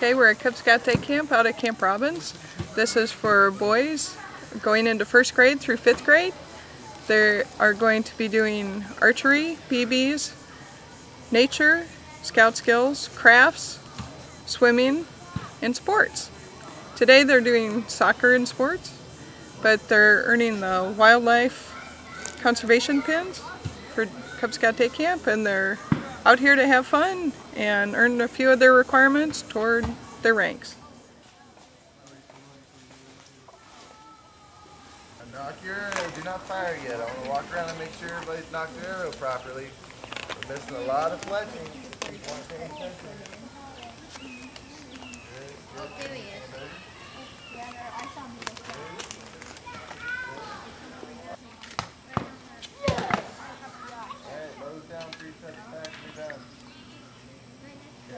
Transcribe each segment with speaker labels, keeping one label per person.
Speaker 1: Okay, we're at Cub Scout Day Camp out at Camp Robbins. This is for boys going into first grade through fifth grade. They are going to be doing archery, BBs, nature, scout skills, crafts, swimming, and sports. Today they're doing soccer and sports, but they're earning the wildlife conservation pins for Cub Scout Day Camp and they're out here to have fun and earn a few of their requirements toward their ranks.
Speaker 2: Nock your arrow. Do not fire yet. I want to walk around and make sure everybody's nocked their arrow properly. We're missing a lot of fletching.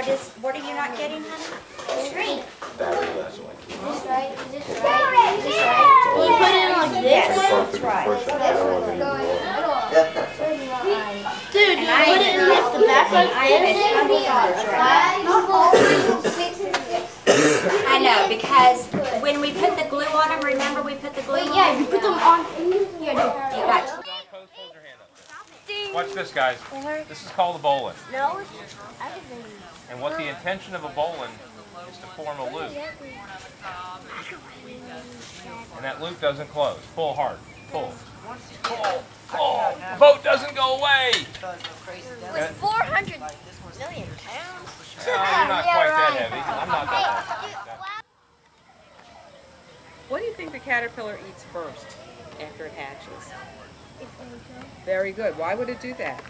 Speaker 3: What is, what are you not getting, honey? Screen.
Speaker 4: This right? Is this right? Is this right?
Speaker 3: You put it like this? That's right.
Speaker 4: Dude,
Speaker 3: I put it in like the back like I know, because when we put the glue on them, remember we put the glue on?
Speaker 4: Yeah, you put them on. Yeah,
Speaker 3: You got,
Speaker 5: Watch this, guys. This is called a bowline.
Speaker 4: no. I can
Speaker 5: And what the intention of a bowline is to form a loop. And that loop doesn't close. Pull hard. Pull. Pull. Pull. The boat doesn't go away.
Speaker 4: With 400 million pounds.
Speaker 5: No, you're not quite that heavy. I'm not that heavy.
Speaker 6: What do you think the caterpillar eats first after it hatches? Very good. Why would it do that?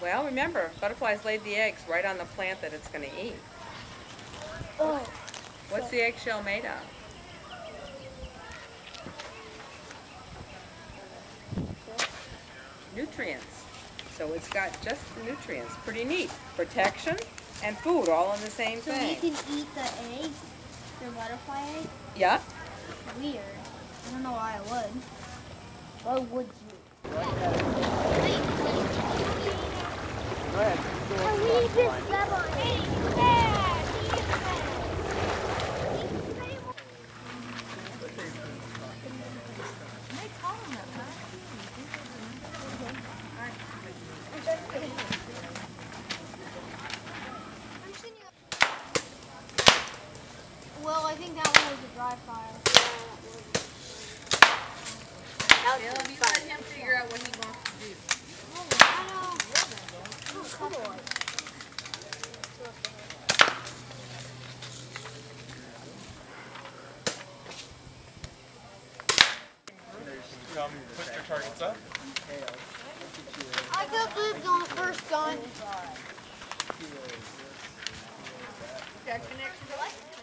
Speaker 6: Well, remember, butterflies laid the eggs right on the plant that it's going to eat.
Speaker 4: Oh.
Speaker 6: What's the eggshell made of? Nutrients. So it's got just the nutrients. Pretty neat. Protection and food all in the same
Speaker 7: So we
Speaker 6: thing.
Speaker 7: can eat the egg, the butterfly egg?
Speaker 6: Yeah.
Speaker 7: Weird. I don't know why I would. Why would you? We just step on Well, I think that one was a dry fire.
Speaker 8: Bill, you let him figure out what he wants to do.
Speaker 7: Oh, wow. Oh, cool.
Speaker 5: Come put your targets up.
Speaker 7: I got boobs on the first gun.
Speaker 8: Got connection to light?